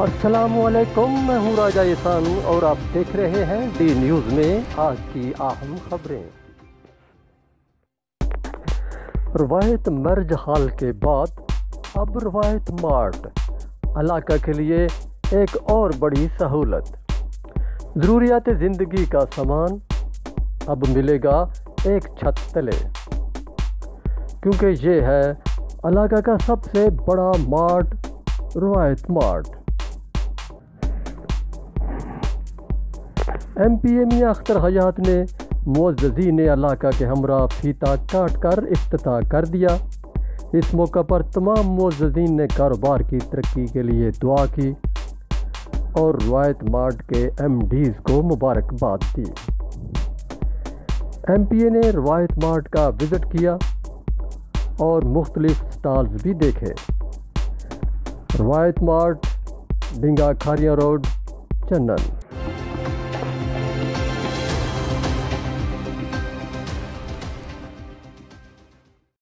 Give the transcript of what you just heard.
असलकुम मैं हूँ राजा ईसान और आप देख रहे हैं डी न्यूज़ में आज की अहम खबरें। रवायत मर्ज हाल के बाद, अब रवायत मार्ट, इलाका के लिए एक और बड़ी सहूलत। ज़रूरियात ज़िंदगी का सामान, अब मिलेगा एक छत तले। क्योंकि ये है इलाका का सबसे बड़ा मार्ट, रवायत मार्ट। एम पी ए मियाँ अख्तर हयात ने मुज्जीन इलाका के हमरा फीता काट कर अफ्ताह कर दिया। इस मौका पर तमाम मुज्जीन ने कारोबार की तरक्की के लिए दुआ की और रवायत मार्ट के एम डीज़ को मुबारकबाद दी। एम पी ए ने रवायत मार्ट का विज़िट किया और मुख्तलिफ़ स्टॉल्स भी देखे। रवायत मार्ट, डिंगा खारिया रोड चन्नन